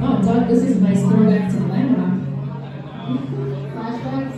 Oh, Doug, this is a nice throwback to the landmark. Flashbacks.